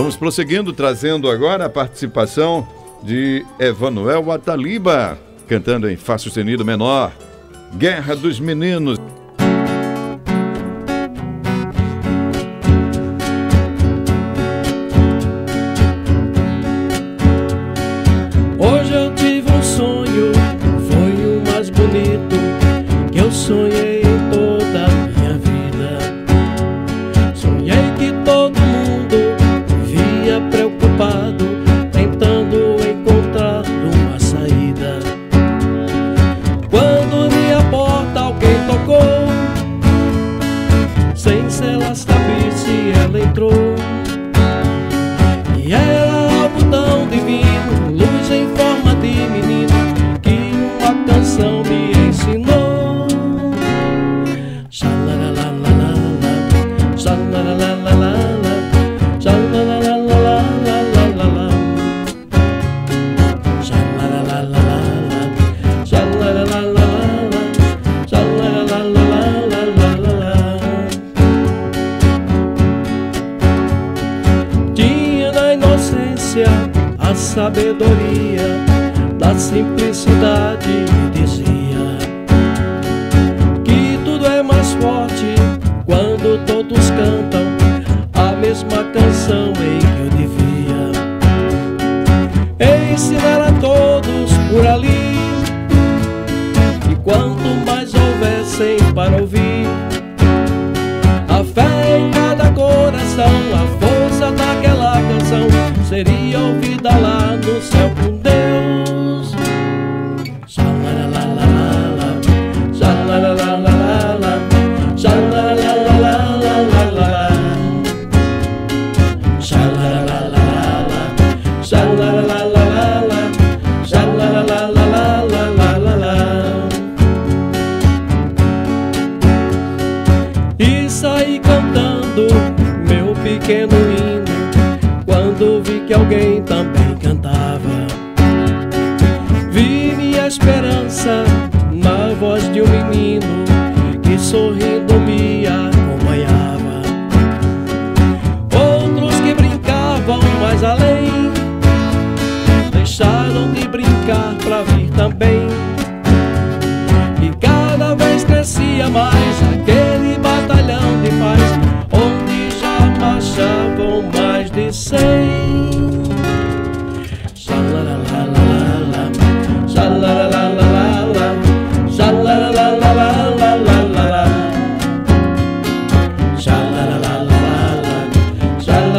Vamos prosseguindo, trazendo agora a participação de Evanuel Ataliba, cantando em Fá sustenido menor, Guerra dos Meninos. Hoje eu tive um sonho, foi o mais bonito que eu sonhei. sem se ela saber se ela entrou. E é era algo tão divino, luz em forma de menina que uma canção me ensinou. Xalalalala, xalalalala, xalalalala, xalalalala, xalalalala. A inocência, a sabedoria da simplicidade dizia que tudo é mais forte quando todos cantam a mesma canção em que eu devia. Ensinar a todos por ali e quanto mais houvessem para ouvir lado vi que alguém também cantava. Vi minha esperança na voz de um menino que sorrindo me acompanhava. Outros que brincavam mais além deixaram de brincar pra vir também. E cada vez crescia mais.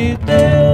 every day.